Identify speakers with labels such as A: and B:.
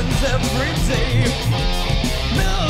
A: happens every day. Mill